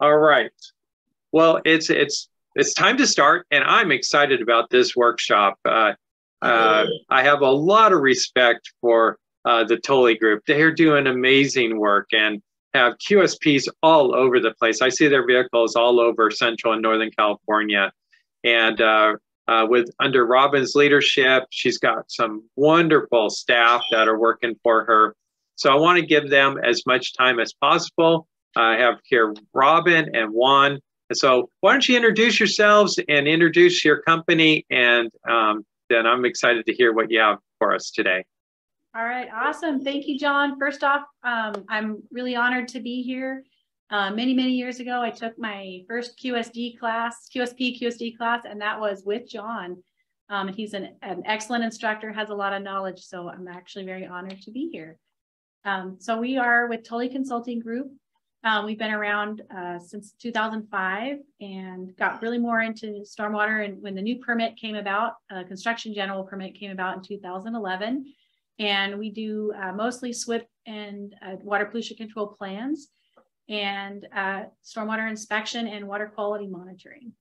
All right. Well, it's it's it's time to start, and I'm excited about this workshop. Uh, uh, I have a lot of respect for uh, the Tully Group. They're doing amazing work and have QSPs all over the place. I see their vehicles all over Central and Northern California, and uh, uh, with under Robin's leadership, she's got some wonderful staff that are working for her. So I want to give them as much time as possible. I have here Robin and Juan. And so why don't you introduce yourselves and introduce your company and um, then I'm excited to hear what you have for us today. All right, awesome. Thank you, John. First off, um, I'm really honored to be here. Uh, many, many years ago, I took my first QSD class, QSP QSD class, and that was with John. Um, he's an, an excellent instructor, has a lot of knowledge, so I'm actually very honored to be here. Um, so we are with Tully Consulting Group. Um, we've been around uh, since 2005 and got really more into stormwater. And when the new permit came about, uh, construction general permit came about in 2011. And we do uh, mostly SWPPP and uh, water pollution control plans and uh, stormwater inspection and water quality monitoring.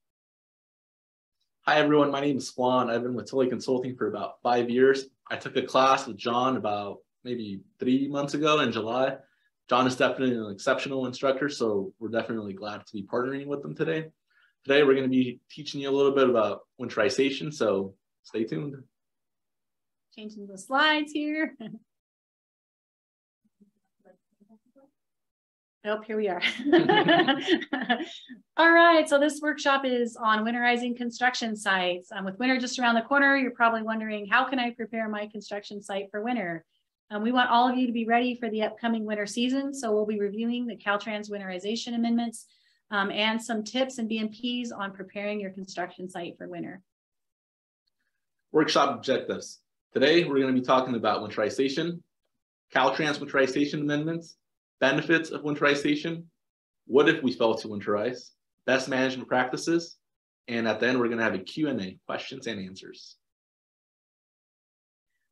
Hi, everyone. My name is Juan. I've been with Tully Consulting for about five years. I took a class with John about maybe three months ago in July John is definitely an exceptional instructor, so we're definitely glad to be partnering with them today. Today, we're going to be teaching you a little bit about winterization, so stay tuned. Changing the slides here. Nope, here we are. All right, so this workshop is on winterizing construction sites. Um, with winter just around the corner, you're probably wondering, how can I prepare my construction site for winter? Um, we want all of you to be ready for the upcoming winter season. So we'll be reviewing the Caltrans winterization amendments um, and some tips and BMPs on preparing your construction site for winter. Workshop objectives. Today, we're going to be talking about winterization, Caltrans winterization amendments, benefits of winterization, what if we fail to winterize, best management practices, and at the end, we're going to have a Q&A, questions and answers.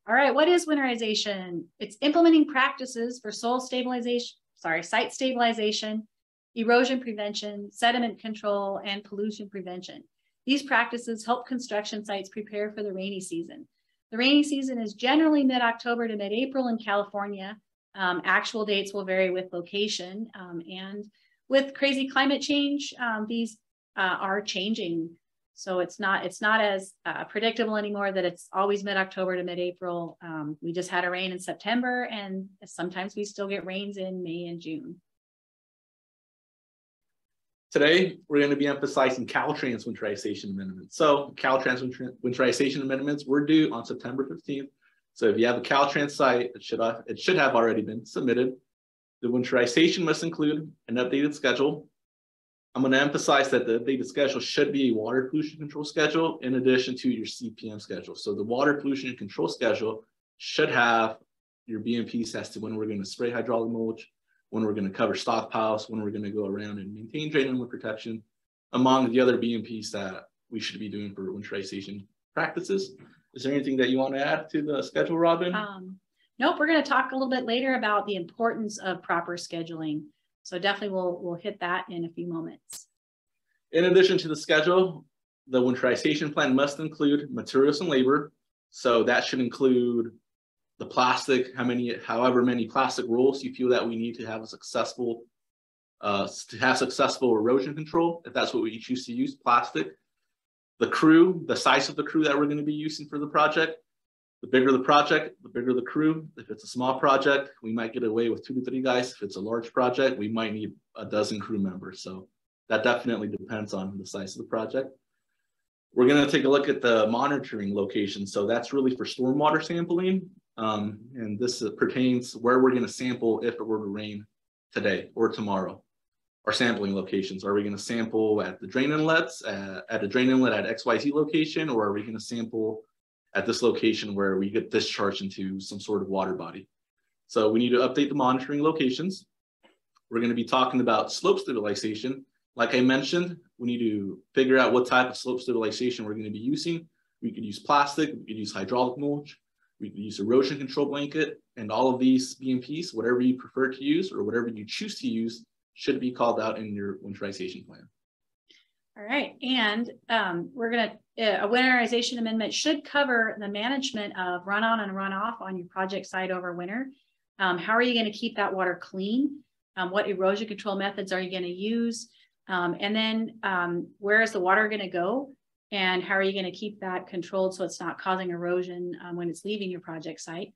All right, what is winterization? It's implementing practices for soil stabilization, sorry, site stabilization, erosion prevention, sediment control, and pollution prevention. These practices help construction sites prepare for the rainy season. The rainy season is generally mid-October to mid-April in California. Um, actual dates will vary with location. Um, and with crazy climate change, um, these uh, are changing so it's not it's not as uh, predictable anymore that it's always mid-October to mid-April. Um, we just had a rain in September and sometimes we still get rains in May and June. Today, we're going to be emphasizing Caltrans winterization amendments. So Caltrans winterization amendments were due on September 15th. So if you have a Caltrans site, it should have, it should have already been submitted. The winterization must include an updated schedule, I'm going to emphasize that the updated schedule should be a water pollution control schedule in addition to your CPM schedule. So the water pollution control schedule should have your BMPs as to when we're going to spray hydraulic mulch, when we're going to cover stockpiles, when we're going to go around and maintain drain inlet protection, among the other BMPs that we should be doing for winterization practices. Is there anything that you want to add to the schedule, Robin? Um, nope, we're going to talk a little bit later about the importance of proper scheduling. So definitely we'll, we'll hit that in a few moments. In addition to the schedule, the winterization plan must include materials and labor. So that should include the plastic, how many, however many plastic rolls you feel that we need to have a successful, uh, to have successful erosion control, if that's what we choose to use, plastic. The crew, the size of the crew that we're gonna be using for the project, the bigger the project, the bigger the crew. If it's a small project, we might get away with two to three guys. If it's a large project, we might need a dozen crew members. So that definitely depends on the size of the project. We're going to take a look at the monitoring location. So that's really for stormwater sampling. Um, and this pertains where we're going to sample if it were to rain today or tomorrow. Our sampling locations. Are we going to sample at the drain inlets, at a drain inlet at XYZ location, or are we going to sample at this location where we get discharged into some sort of water body. So we need to update the monitoring locations. We're going to be talking about slope stabilization. Like I mentioned, we need to figure out what type of slope stabilization we're going to be using. We could use plastic, we could use hydraulic mulch, we could use erosion control blanket, and all of these BMPs, whatever you prefer to use or whatever you choose to use, should be called out in your winterization plan. All right, and um, we're gonna, uh, a winterization amendment should cover the management of run on and run off on your project site over winter. Um, how are you gonna keep that water clean? Um, what erosion control methods are you gonna use? Um, and then um, where is the water gonna go? And how are you gonna keep that controlled so it's not causing erosion um, when it's leaving your project site?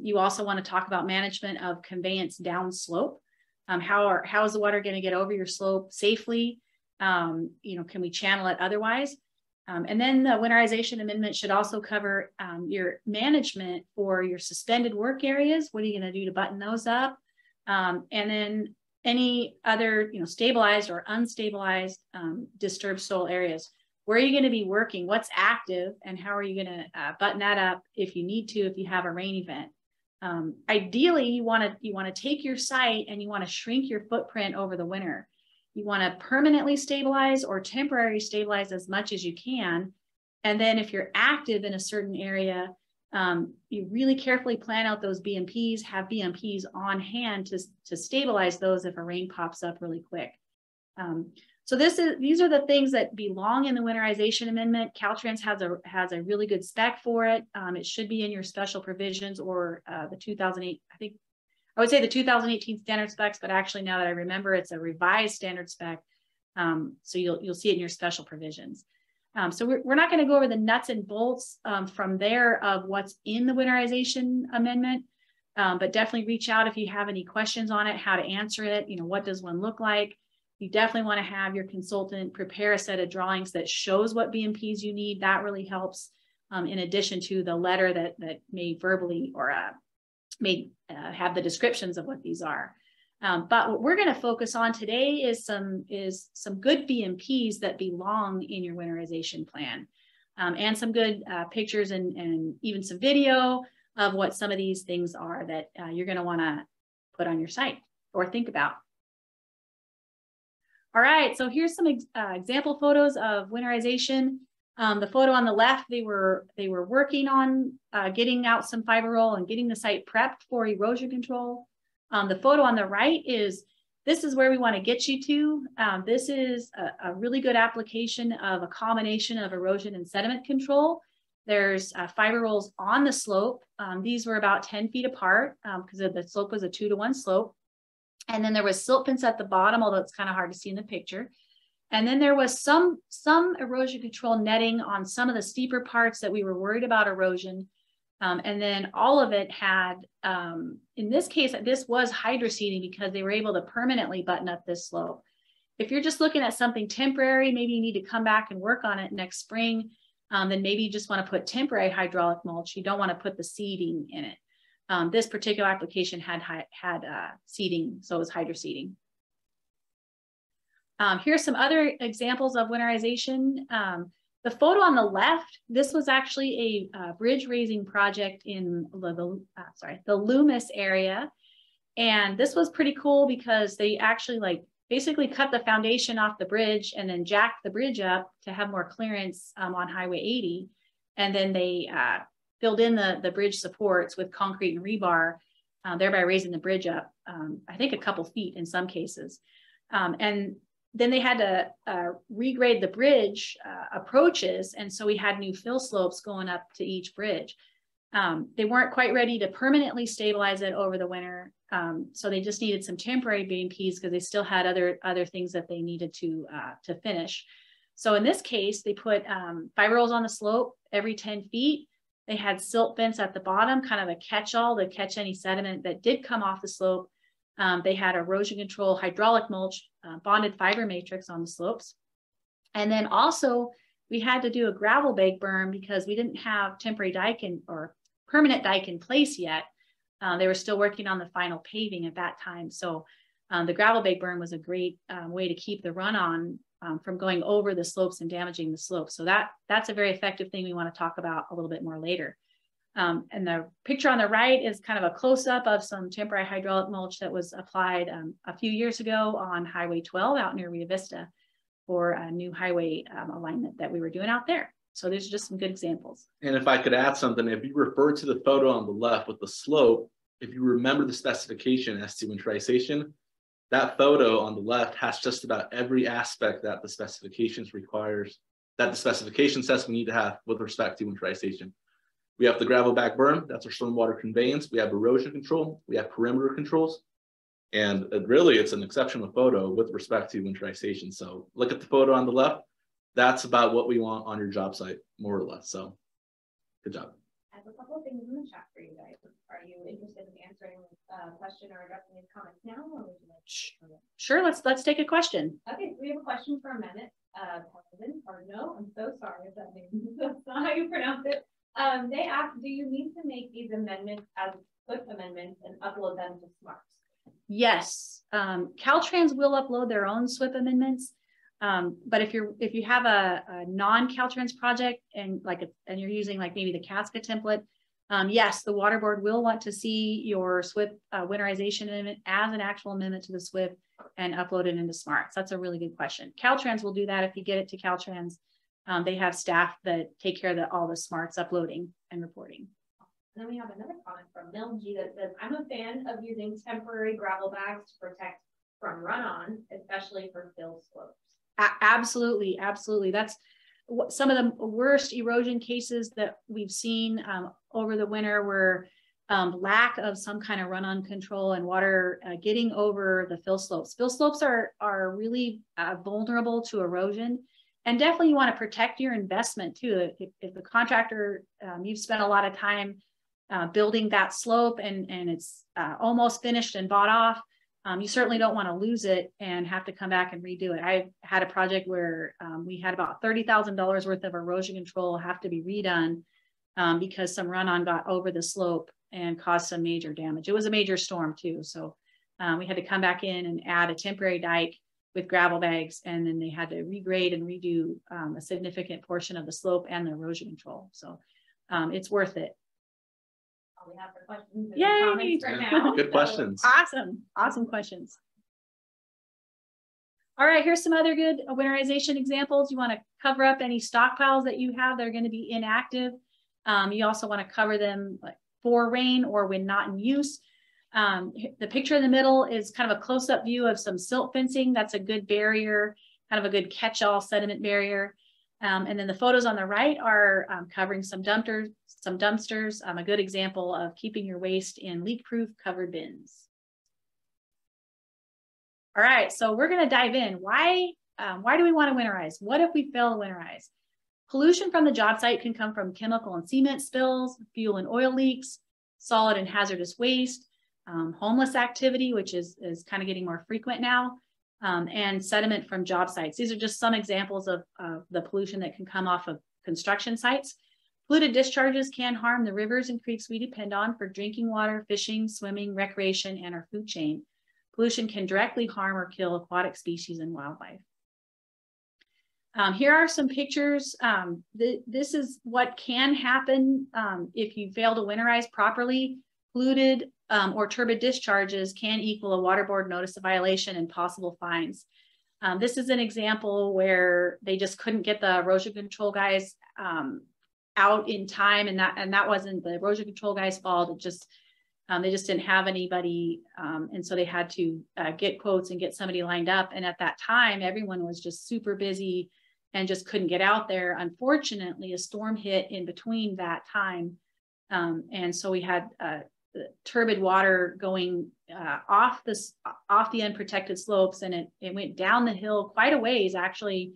you also wanna talk about management of conveyance downslope. how, are, how is the water gonna get over your slope safely? Um, you know, can we channel it otherwise? Um, and then the winterization amendment should also cover um, your management for your suspended work areas. What are you going to do to button those up? Um, and then any other, you know, stabilized or unstabilized um, disturbed soil areas. Where are you going to be working? What's active, and how are you going to uh, button that up if you need to if you have a rain event? Um, ideally, you want to you want to take your site and you want to shrink your footprint over the winter. You want to permanently stabilize or temporarily stabilize as much as you can. And then if you're active in a certain area, um, you really carefully plan out those BMPs, have BMPs on hand to, to stabilize those if a rain pops up really quick. Um, so this is these are the things that belong in the winterization amendment. Caltrans has a has a really good spec for it. Um, it should be in your special provisions or uh, the 2008. I think I would say the 2018 standard specs, but actually now that I remember, it's a revised standard spec. Um, so you'll, you'll see it in your special provisions. Um, so we're, we're not going to go over the nuts and bolts um, from there of what's in the winterization amendment, um, but definitely reach out if you have any questions on it, how to answer it, you know, what does one look like? You definitely want to have your consultant prepare a set of drawings that shows what BMPs you need. That really helps um, in addition to the letter that, that may verbally or uh, may uh, have the descriptions of what these are. Um, but what we're going to focus on today is some is some good BMPs that belong in your winterization plan, um, and some good uh, pictures and, and even some video of what some of these things are that uh, you're going to want to put on your site or think about. All right, so here's some ex uh, example photos of winterization. Um, the photo on the left, they were they were working on uh, getting out some fiber roll and getting the site prepped for erosion control. Um, the photo on the right is this is where we want to get you to. Um, this is a, a, really good application of a combination of erosion and sediment control. There's uh, fiber rolls on the slope. Um, these were about 10 feet apart because um, the slope was a two to one slope. And then there was silt fence at the bottom, although it's kind of hard to see in the picture. And then there was some, some erosion control netting on some of the steeper parts that we were worried about erosion. Um, and then all of it had, um, in this case, this was hydroseeding because they were able to permanently button up this slope. If you're just looking at something temporary, maybe you need to come back and work on it next spring, um, then maybe you just want to put temporary hydraulic mulch. You don't want to put the seeding in it. Um, this particular application had, had uh, seeding, so it was hydroseeding. Um, here's some other examples of winterization. Um, the photo on the left, this was actually a, a bridge raising project in the, the uh, sorry, the Loomis area. And this was pretty cool because they actually like basically cut the foundation off the bridge and then jacked the bridge up to have more clearance um, on Highway 80. And then they uh, filled in the, the bridge supports with concrete and rebar, uh, thereby raising the bridge up, um, I think a couple feet in some cases. Um, and then they had to uh, regrade the bridge uh, approaches. And so we had new fill slopes going up to each bridge. Um, they weren't quite ready to permanently stabilize it over the winter. Um, so they just needed some temporary BMPs because they still had other, other things that they needed to, uh, to finish. So in this case, they put um, fiber rolls on the slope every 10 feet. They had silt fence at the bottom, kind of a catch-all to catch any sediment that did come off the slope. Um, they had erosion control hydraulic mulch, uh, bonded fiber matrix on the slopes. And then also we had to do a gravel bag berm because we didn't have temporary dike in, or permanent dike in place yet. Uh, they were still working on the final paving at that time. So um, the gravel bag berm was a great um, way to keep the run on um, from going over the slopes and damaging the slopes. So that that's a very effective thing we want to talk about a little bit more later. Um, and the picture on the right is kind of a close-up of some temporary hydraulic mulch that was applied um, a few years ago on Highway 12 out near Rio Vista for a new highway um, alignment that we were doing out there. So these are just some good examples. And if I could add something, if you refer to the photo on the left with the slope, if you remember the specification as to winterization, that photo on the left has just about every aspect that the specifications requires, that the specification says we need to have with respect to winterization. We have the gravel bag berm, that's our stormwater conveyance. We have erosion control, we have perimeter controls. And it really, it's an exceptional photo with respect to winterization. So look at the photo on the left. That's about what we want on your job site, more or less. So good job. I have a couple of things in the chat for you guys. Are you interested in answering a question or addressing these comments now, or would you like Sure, let's let's take a question. Okay, we have a question from Mehmet uh, or no, I'm so sorry if that means that's not how you pronounce it. Um, they asked, do you need to make these amendments as SWPPP amendments and upload them to SMARTS? Yes, um, Caltrans will upload their own SWPPP amendments. Um, but if you're if you have a, a non-Caltrans project and like a, and you're using like maybe the CASQA template, um, yes, the water board will want to see your SWPPP uh, winterization amendment as an actual amendment to the SWPPP and upload it into SMARTS. That's a really good question. Caltrans will do that if you get it to Caltrans. Um, they have staff that take care of the, all the SMARTS uploading and reporting. And then we have another comment from Mel G that says, I'm a fan of using temporary gravel bags to protect from run-on, especially for fill slopes. A absolutely, absolutely. That's some of the worst erosion cases that we've seen um, over the winter were um, lack of some kind of run-on control and water uh, getting over the fill slopes. Fill slopes are, are really uh, vulnerable to erosion. And definitely you want to protect your investment too. If, if the contractor, um, you've spent a lot of time uh, building that slope and, and it's uh, almost finished and bought off, um, you certainly don't want to lose it and have to come back and redo it. I had a project where um, we had about $30,000 worth of erosion control have to be redone um, because some run-on got over the slope and caused some major damage. It was a major storm too. So um, we had to come back in and add a temporary dike with gravel bags and then they had to regrade and redo um, a significant portion of the slope and the erosion control. So um, it's worth it we have for questions Yay! now. Good questions. Awesome. Awesome questions. All right, here's some other good winterization examples. You want to cover up any stockpiles that you have that are going to be inactive. Um, you also want to cover them for rain or when not in use. Um, the picture in the middle is kind of a close-up view of some silt fencing. That's a good barrier, kind of a good catch-all sediment barrier. Um, and then the photos on the right are um, covering some dumpsters, some dumpsters, um, a good example of keeping your waste in leak-proof covered bins. All right, so we're gonna dive in. Why, um, why do we wanna winterize? What if we fail to winterize? Pollution from the job site can come from chemical and cement spills, fuel and oil leaks, solid and hazardous waste, um, homeless activity, which is, is kind of getting more frequent now, um, and sediment from job sites. These are just some examples of uh, the pollution that can come off of construction sites. Polluted discharges can harm the rivers and creeks we depend on for drinking water, fishing, swimming, recreation, and our food chain. Pollution can directly harm or kill aquatic species and wildlife. Um, here are some pictures. Um, th this is what can happen um, if you fail to winterize properly. Polluted um, or turbid discharges can equal a water board notice of violation and possible fines. Um, this is an example where they just couldn't get the erosion control guys um, out in time and that and that wasn't the erosion control guys fault. It just um, they just didn't have anybody um, and so they had to uh, get quotes and get somebody lined up. And at that time everyone was just super busy and just couldn't get out there. Unfortunately a storm hit in between that time um, and so we had uh, turbid water going uh, off this off the unprotected slopes and it, it went down the hill quite a ways actually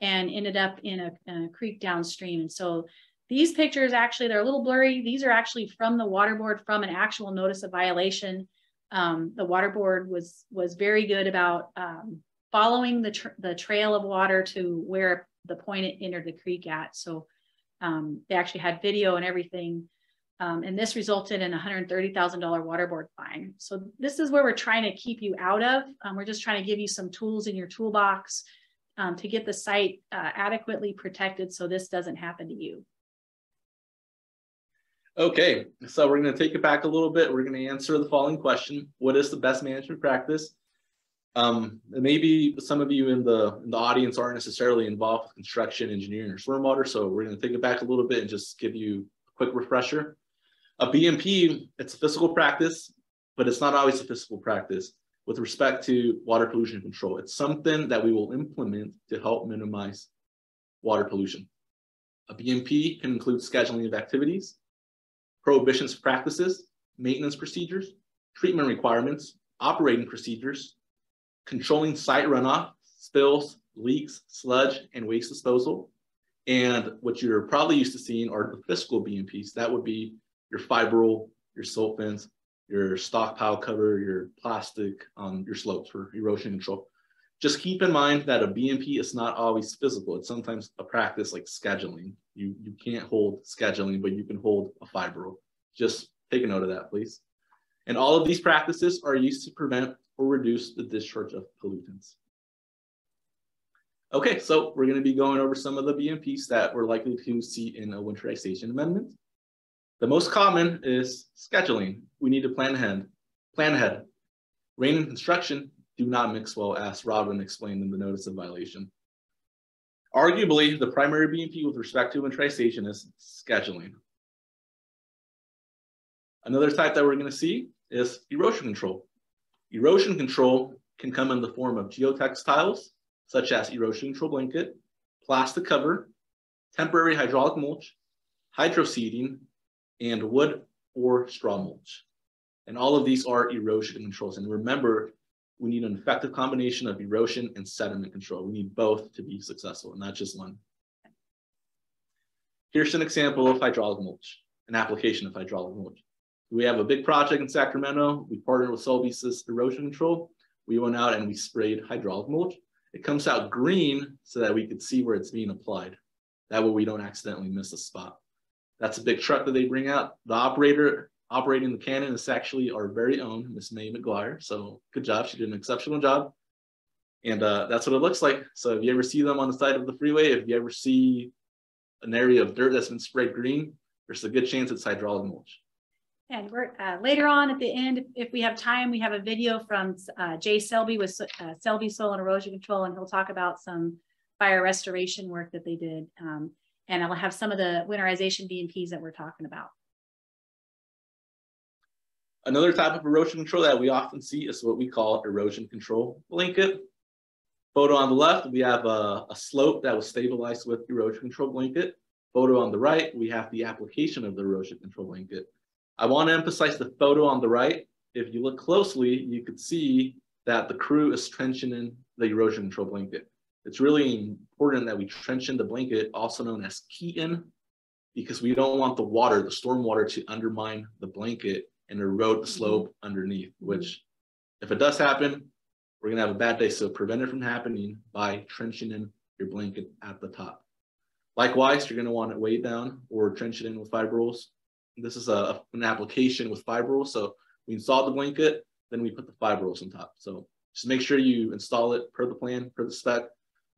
and ended up in a, in a creek downstream. And so these pictures actually they're a little blurry. These are actually from the water board from an actual notice of violation. Um, the water board was was very good about um, following the, tra the trail of water to where the point it entered the creek at. So um, they actually had video and everything um, and this resulted in a $130,000 water board fine. So this is where we're trying to keep you out of. Um, we're just trying to give you some tools in your toolbox um, to get the site uh, adequately protected so this doesn't happen to you. Okay, so we're going to take it back a little bit. We're going to answer the following question. What is the best management practice? Um, maybe some of you in the in the audience aren't necessarily involved with construction, engineering, or stormwater, so we're going to take it back a little bit and just give you a quick refresher. A BMP, it's a physical practice, but it's not always a physical practice. with respect to water pollution control. It's something that we will implement to help minimize water pollution. A BMP can include scheduling of activities, prohibitions practices, maintenance procedures, treatment requirements, operating procedures, controlling site runoff, spills, leaks, sludge, and waste disposal. And what you're probably used to seeing are the fiscal BMPs. That would be your fiber roll, your silt fence, your stockpile cover, your plastic on your slopes for erosion control. Just keep in mind that a BMP is not always physical. It's sometimes a practice like scheduling. You, you can't hold scheduling, but you can hold a fiber roll. Just take a note of that, please. And all of these practices are used to prevent or reduce the discharge of pollutants. Okay, so we're going to be going over some of the BMPs that we're likely to see in a winterization amendment. The most common is scheduling. We need to plan ahead. Plan ahead. Rain and construction do not mix well, as Robin explained in the notice of violation. Arguably, the primary BMP with respect to winterization is scheduling. Another type that we're going to see is erosion control. Erosion control can come in the form of geotextiles, such as erosion control blanket, plastic cover, temporary hydraulic mulch, hydro seeding, and wood or straw mulch. And all of these are erosion controls. And remember, we need an effective combination of erosion and sediment control. We need both to be successful, and not just one. Here's an example of hydraulic mulch, an application of hydraulic mulch. We have a big project in Sacramento. We partnered with Solvices Erosion Control. We went out and we sprayed hydraulic mulch. It comes out green so that we could see where it's being applied. That way we don't accidentally miss a spot. That's a big truck that they bring out. The operator operating the cannon is actually our very own Miss May McGuire. So good job. She did an exceptional job. And uh, that's what it looks like. So if you ever see them on the side of the freeway, if you ever see an area of dirt that's been sprayed green, there's a good chance it's hydraulic mulch. And we're uh, later on at the end, if, if, we have time, we have a video from uh, Jay Selby with uh, Selby Soil and Erosion Control, and he'll talk about some fire restoration work that they did. Um, and I'll have some of the winterization BMPs that we're talking about. Another type of erosion control that we often see is what we call erosion control blanket. Photo on the left, we have a, a slope that was stabilized with erosion control blanket. Photo on the right, we have the application of the erosion control blanket. I want to emphasize the photo on the right. If you look closely, you could see that the crew is trenching in the erosion control blanket. It's really important that we trench in the blanket, also known as key in, because we don't want the water, the storm water to undermine the blanket and erode the slope underneath, which if it does happen, we're gonna have a bad day. So prevent it from happening by trenching in your blanket at the top. Likewise, you're gonna want it weigh down or trench it in with fiber rolls. This is a, an application with fiber rolls. So we install the blanket, then we put the fiber rolls on top. So just make sure you install it per the plan, per the spec,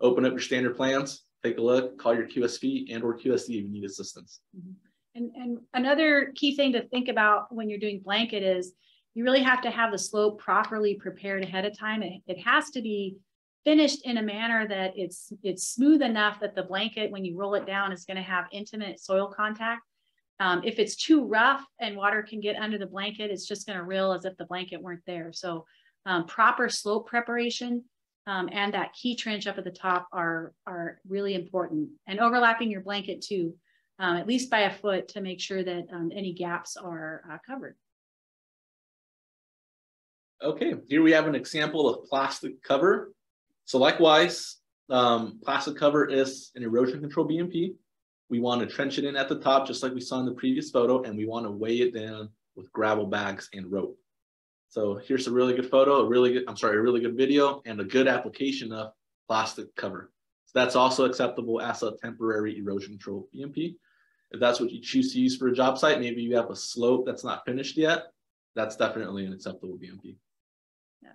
open up your standard plans, take a look, call your QSP and or QSD if you need assistance. Mm-hmm. And, and another key thing to think about when you're doing blanket is you really have to have the slope properly prepared ahead of time. It, it has to be finished in a manner that it's it's smooth enough that the blanket, when you roll it down, is going to have intimate soil contact. Um, if it's too rough and water can get under the blanket, it's just going to reel as if the blanket weren't there. So um, proper slope preparation um, and that key trench up at the top are, are really important. And overlapping your blanket too, um, at least by a foot to make sure that um, any gaps are uh, covered. Okay, here we have an example of plastic cover. So likewise, um, plastic cover is an erosion control BMP. We want to trench it in at the top, just like we saw in the previous photo, and we want to weigh it down with gravel bags and rope. So here's a really good photo, a really good, I'm sorry, a really good video and a good application of plastic cover. So that's also acceptable as a temporary erosion control BMP. If that's what you choose to use for a job site, maybe you have a slope that's not finished yet, that's definitely an acceptable BMP. Yeah.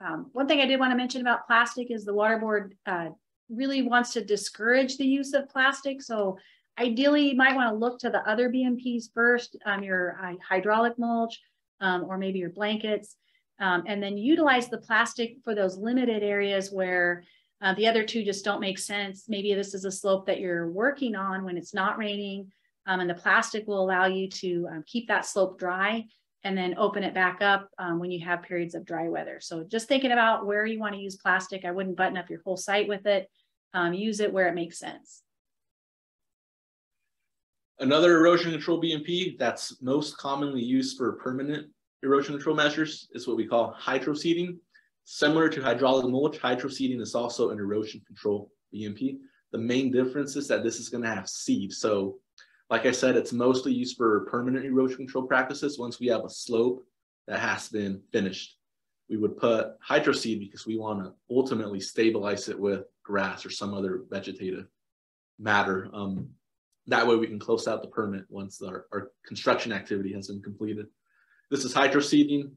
Um, one thing I did want to mention about plastic is the water board uh, really wants to discourage the use of plastic. So ideally you might want to look to the other BMPs first, um, your uh, hydraulic mulch, um, or maybe your blankets, um, and then utilize the plastic for those limited areas where uh, the other two just don't make sense. Maybe this is a slope that you're working on when it's not raining, um, and the plastic will allow you to um, keep that slope dry and then open it back up um, when you have periods of dry weather. So just thinking about where you want to use plastic, I wouldn't button up your whole site with it. Um, use it where it makes sense. Another erosion control BMP that's most commonly used for permanent erosion control measures is what we call hydroseeding. Similar to hydraulic mulch, hydroseeding is also an erosion control BMP. The main difference is that this is going to have seed. So like I said, it's mostly used for permanent erosion control practices. Once we have a slope that has been finished, we would put hydroseed because we want to ultimately stabilize it with grass or some other vegetative matter. Um, that way we can close out the permit once our, our construction activity has been completed. This is hydroseeding.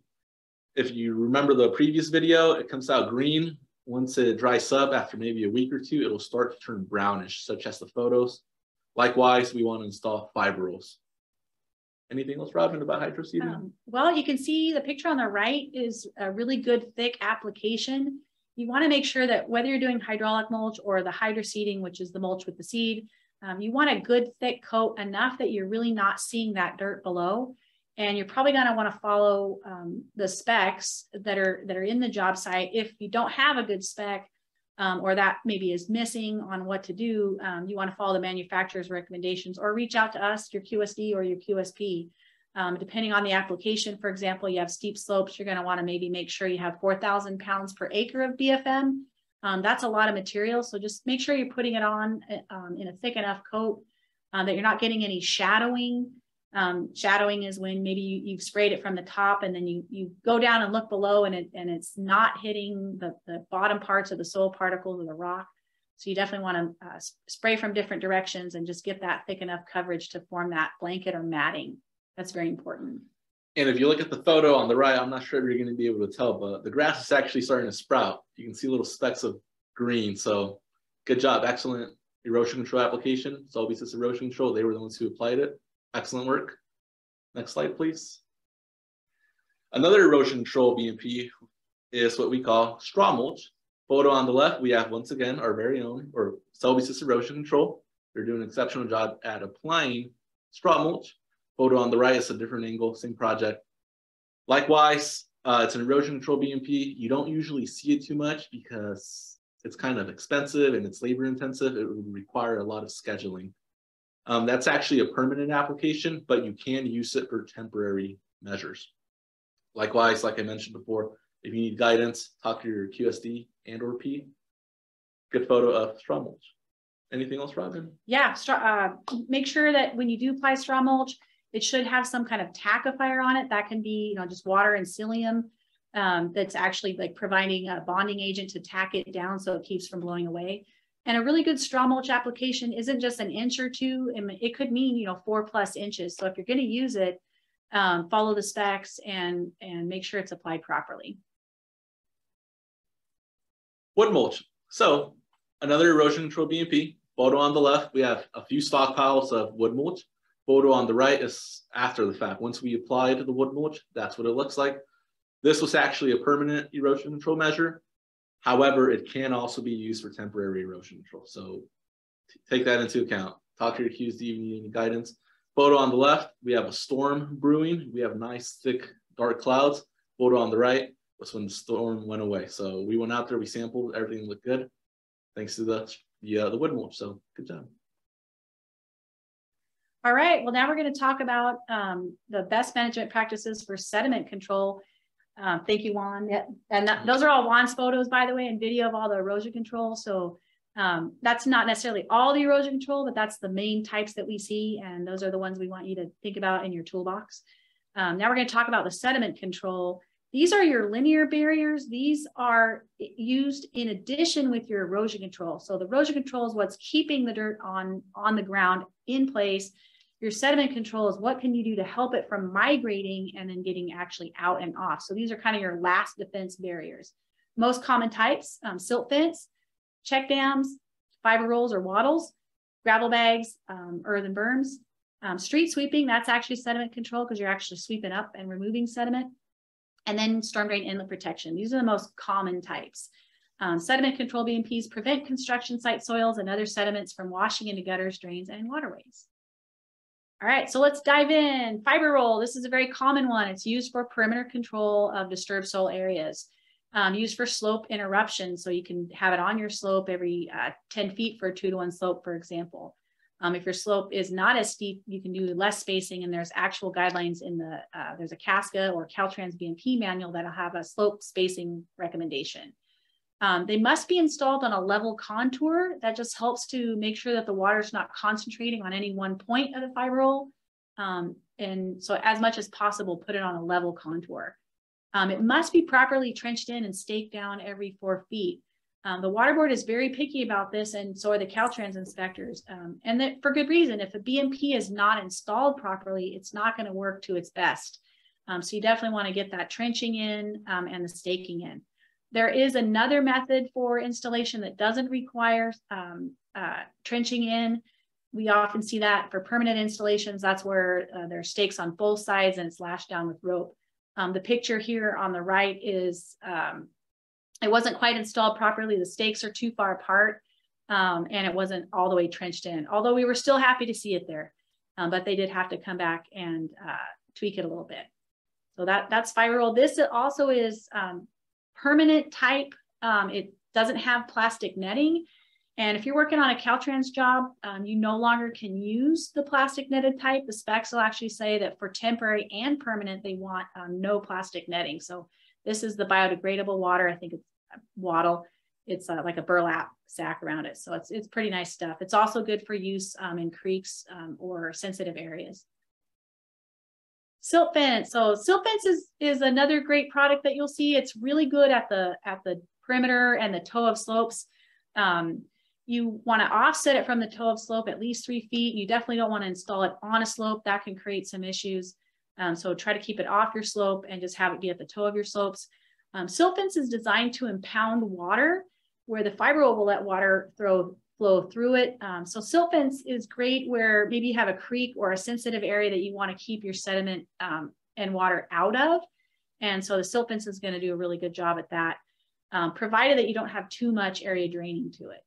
If you remember the previous video, it comes out green. Once it dries up after maybe a week or two, it'll start to turn brownish, such as the photos. Likewise, we want to install fiber rolls. Anything else, Robin, about hydroseeding? Um, well, you can see the picture on the right is a really good thick application. You want to make sure that whether you're doing hydraulic mulch or the hydroseeding, which is the mulch with the seed, um, you want a good thick coat enough that you're really not seeing that dirt below. And you're probably going to want to follow um, the specs that are that are in the job site. If you don't have a good spec um, or that maybe is missing on what to do, um, you want to follow the manufacturer's recommendations or reach out to us, your QSD or your QSP. Um, depending on the application, for example, you have steep slopes, you're going to want to maybe make sure you have 4,000 pounds per acre of BFM um, that's a lot of material. So just make sure you're putting it on um, in a thick enough coat uh, that you're not getting any shadowing. Um, shadowing is when maybe you, have sprayed it from the top and then you, you go down and look below and, it, and it's not hitting the, the bottom parts of the soil particles of the rock. So you definitely want to uh, spray from different directions and just get that thick enough coverage to form that blanket or matting. That's very important. And if you look at the photo on the right, I'm not sure if you're going to be able to tell, but the grass is actually starting to sprout. You can see little specks of green. So good job. Excellent erosion control application. Solvices erosion control. They were the ones who applied it. Excellent work. Next slide, please. Another erosion control BMP is what we call straw mulch. Photo on the left, we have once again our very own or Solvices erosion control. They're doing an exceptional job at applying straw mulch. Photo on the right is a different angle, same project. Likewise, uh, it's an erosion control BMP. You don't usually see it too much because it's kind of expensive and it's labor intensive. It would require a lot of scheduling. Um, that's actually a permanent application, but you can use it for temporary measures. Likewise, like I mentioned before, if you need guidance, talk to your QSD and or P. Good photo of straw mulch. Anything else, Robin? Yeah, uh, make sure that when you do apply straw mulch, it should have some kind of tackifier on it. That can be, you know, just water and psyllium um, that's actually like providing a bonding agent to tack it down so it keeps from blowing away. And a really good straw mulch application isn't just an inch or two. It could mean, you know, four plus inches. So if you're going to use it, um, follow the specs and, and make sure it's applied properly. Wood mulch. So another erosion control BMP. Photo on the left, we have a few stockpiles of wood mulch. Photo on the right is after the fact. Once we apply to the wood mulch, that's what it looks like. This was actually a permanent erosion control measure. However, it can also be used for temporary erosion control. So take that into account. Talk to your QSD if you need any guidance. Photo on the left, we have a storm brewing. We have nice, thick, dark clouds. Photo on the right was when the storm went away. So we went out there, we sampled, everything looked good. Thanks to the, the, uh, the wood mulch. So good job. All right, well, now we're going to talk about um, the best management practices for sediment control. Um, thank you, Juan. Yeah, and that, those are all Juan's photos, by the way, and video of all the erosion control. So um, that's not necessarily all the erosion control, but that's the main types that we see. And those are the ones we want you to think about in your toolbox. Um, now we're going to talk about the sediment control. These are your linear barriers. These are used in addition with your erosion control. So the erosion control is what's keeping the dirt on, on the ground in place your sediment control is what can you do to help it from migrating and then getting actually out and off. So these are kind of your last defense barriers. Most common types, um, silt fence, check dams, fiber rolls or wattles, gravel bags, um, earthen berms. Um, street sweeping, that's actually sediment control because you're actually sweeping up and removing sediment. And then storm drain inlet protection. These are the most common types. Um, sediment control BMPs prevent construction site soils and other sediments from washing into gutters, drains, and waterways. All right, so let's dive in. Fiber roll, this is a very common one. It's used for perimeter control of disturbed soil areas. Um, used for slope interruption, so you can have it on your slope every uh, 10 feet for a two to one slope, for example. Um, if your slope is not as steep, you can do less spacing and there's actual guidelines in the, uh, there's a CASQA or Caltrans BMP manual that'll have a slope spacing recommendation. Um, they must be installed on a level contour. That just helps to make sure that the water is not concentrating on any one point of the fiber roll. Um, and so as much as possible, put it on a level contour. Um, it must be properly trenched in and staked down every four feet. Um, the water board is very picky about this and so are the Caltrans inspectors. Um, and that for good reason, if a BMP is not installed properly, it's not gonna work to its best. Um, so you definitely wanna get that trenching in and the staking in. There is another method for installation that doesn't require um, uh, trenching in. We often see that for permanent installations. That's where uh, there are stakes on both sides and it's lashed down with rope. Um, the picture here on the right is, um, it wasn't quite installed properly. The stakes are too far apart um, and it wasn't all the way trenched in, although we were still happy to see it there. Um, but they did have to come back and uh, tweak it a little bit. So that, that's fiber. This also is um, permanent type. Um, it doesn't have plastic netting. And if you're working on a Caltrans job, um, you no longer can use the plastic netted type. The specs will actually say that for temporary and permanent, they want um, no plastic netting. So this is the biodegradable water. I think it's wattle. It's uh, like a burlap sack around it. So it's, it's pretty nice stuff. It's also good for use um, in creeks um, or sensitive areas. Silt fence. So silt fence is, is another great product that you'll see. It's really good at the, at the perimeter and the toe of slopes. Um, you want to offset it from the toe of slope at least three feet. You definitely don't want to install it on a slope. That can create some issues. Um, so try to keep it off your slope and just have it be at the toe of your slopes. Um, silt fence is designed to impound water where the fiber will let water throw, flow through it. Um, so silt fence is great where maybe you have a creek or a sensitive area that you want to keep your sediment um, and water out of. And so the silt fence is going to do a really good job at that, um, provided that you don't have too much area draining to it.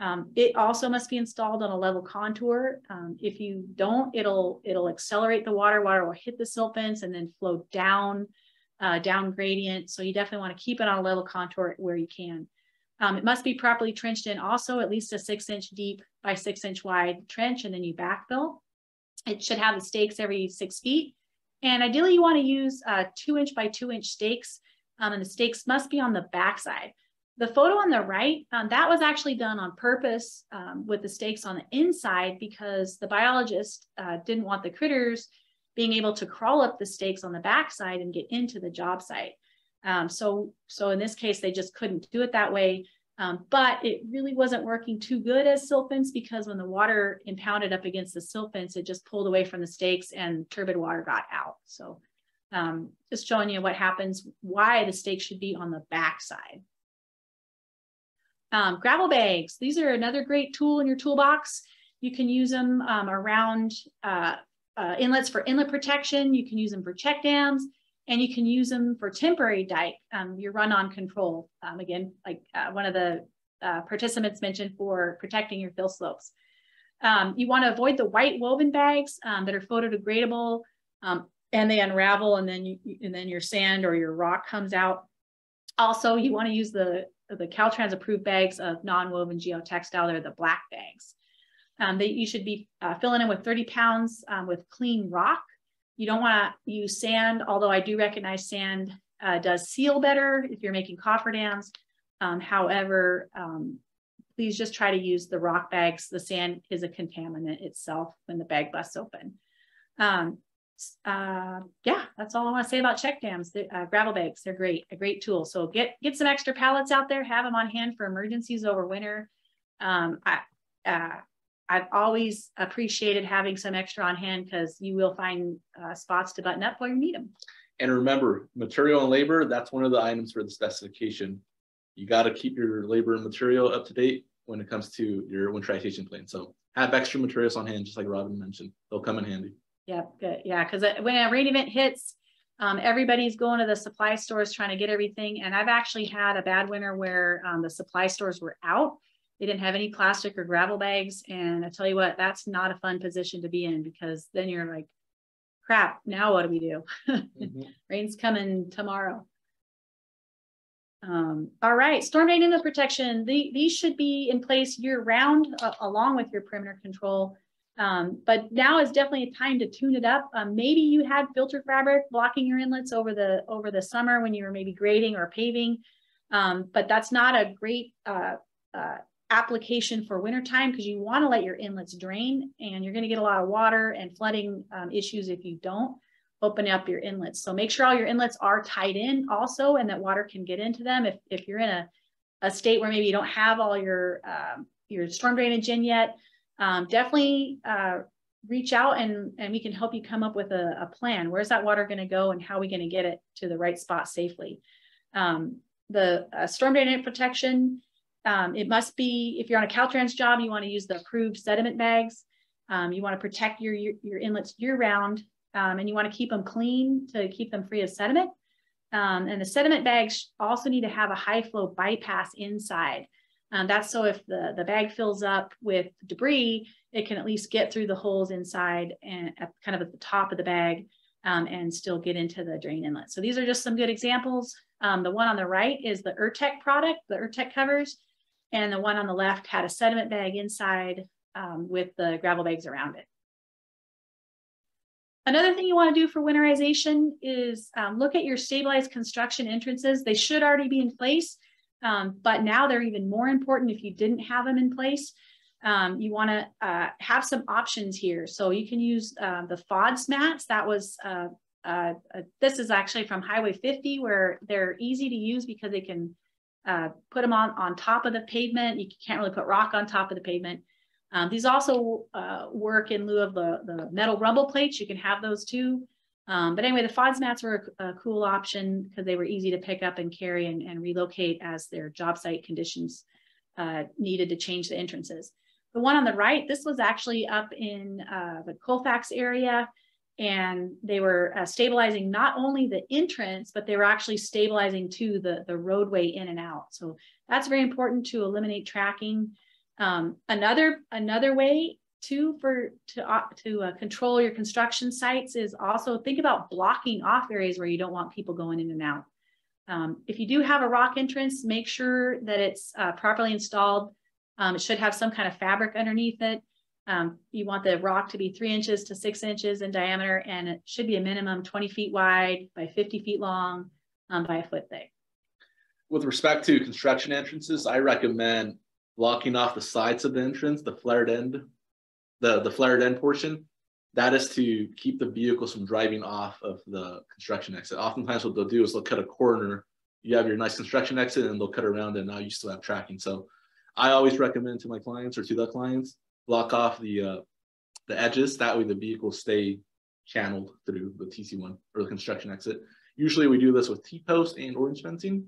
Um, it also must be installed on a level contour. Um, if you don't, it'll it'll accelerate the water. Water will hit the silt fence and then flow down, uh, down gradient. So you definitely want to keep it on a level contour where you can. Um, it must be properly trenched in also at least a six inch deep by six inch wide trench and then you backfill. It should have the stakes every six feet. And ideally you wanna use uh, two inch by two inch stakes um, and the stakes must be on the backside. The photo on the right, um, that was actually done on purpose um, with the stakes on the inside because the biologist uh, didn't want the critters being able to crawl up the stakes on the backside and get into the job site. Um, so, so in this case, they just couldn't do it that way. Um, but it really wasn't working too good as silt fence because when the water impounded up against the silt fence, it just pulled away from the stakes and turbid water got out. So um, just showing you what happens, why the stake should be on the back side. Um, gravel bags, these are another great tool in your toolbox. You can use them um, around uh, uh, inlets for inlet protection. You can use them for check dams and you can use them for temporary dike, um, your run-on control. Um, again, like uh, one of the uh, participants mentioned for protecting your fill slopes. Um, you want to avoid the white woven bags um, that are photodegradable um, and they unravel and then you, and then your sand or your rock comes out. Also, you want to use the, the Caltrans approved bags of non-woven geotextile. They're the black bags. Um, they, you should be uh, filling in with 30 pounds with clean rock you don't want to use sand, although I do recognize sand uh, does seal better if you're making cofferdams. Um, however, um, please just try to use the rock bags. The sand is a contaminant itself when the bag busts open. Um, uh, yeah, that's all I want to say about check dams. The, uh, gravel bags, they're great, a great tool. So get get some extra pallets out there, have them on hand for emergencies over winter. Um, I, uh, I've always appreciated having some extra on hand because you will find uh, spots to button up where you need them. And remember, material and labor, that's one of the items for the specification. You got to keep your labor and material up to date when it comes to your winterization plan. So have extra materials on hand, just like Robin mentioned. They'll come in handy. Yeah, good. Yeah, because uh, when a rain event hits, um, everybody's going to the supply stores trying to get everything. And I've actually had a bad winter where um, the supply stores were out They didn't have any plastic or gravel bags. And I tell you what, that's not a fun position to be in because then you're like, crap, now what do we do? mm-hmm. Rain's coming tomorrow. Um, all right, storm drain inlet protection. The, these should be in place year round uh, along with your perimeter control. Um, but now is definitely a time to tune it up. Um, maybe you had filter fabric blocking your inlets over the over the summer when you were maybe grading or paving, um, but that's not a great uh, uh, application for wintertime because you want to let your inlets drain and you're going to get a lot of water and flooding um, issues if you don't open up your inlets. So make sure all your inlets are tied in also and that water can get into them. If, if you're in a, a state where maybe you don't have all your, um, your storm drainage in yet, um, definitely uh, reach out and, and we can help you come up with a, a plan. Where's that water going to go and how are we going to get it to the right spot safely? Um, the uh, storm drainage protection, um, it must be, if you're on a Caltrans job, you want to use the approved sediment bags. Um, you want to protect your, your, your inlets year round um, and you want to keep them clean to keep them free of sediment. Um, and the sediment bags also need to have a high flow bypass inside. Um, that's so if the, the bag fills up with debris, it can at least get through the holes inside and at, kind of at the top of the bag um, and still get into the drain inlet. So these are just some good examples. Um, the one on the right is the Ertec product, the Ertec covers, and the one on the left had a sediment bag inside um, with the gravel bags around it. Another thing you want to do for winterization is um, look at your stabilized construction entrances. They should already be in place, um, but now they're even more important if you didn't have them in place. Um, you want to uh, have some options here. So you can use uh, the FODS mats. That was, uh, uh, uh, this is actually from Highway 50 where they're easy to use because they can uh, put them on, on top of the pavement. You can't really put rock on top of the pavement. Um, these also uh, work in lieu of the, the metal rumble plates. You can have those too. Um, but anyway, the FODS mats were a, a cool option because they were easy to pick up and carry and, and relocate as their job site conditions uh, needed to change the entrances. The one on the right, this was actually up in uh, the Colfax area and they were uh, stabilizing not only the entrance, but they were actually stabilizing to the, the roadway in and out. So that's very important to eliminate tracking. Um, another another way to for to uh, to uh, control your construction sites is also think about blocking off areas where you don't want people going in and out. Um, if you do have a rock entrance, make sure that it's uh, properly installed. Um, it should have some kind of fabric underneath it. Um, you want the rock to be three inches to six inches in diameter, and it should be a minimum 20 feet wide by 50 feet long um, by a foot thick. With respect to construction entrances, I recommend blocking off the sides of the entrance, the flared end, the, the flared end portion, that is to keep the vehicles from driving off of the construction exit. Oftentimes what they'll do is they'll cut a corner, you have your nice construction exit and they'll cut around and now you still have tracking. So I always recommend to my clients or to the clients, block off the uh, the edges. That way the vehicles stay channeled through the TC1 or the construction exit. Usually we do this with T-post and orange fencing.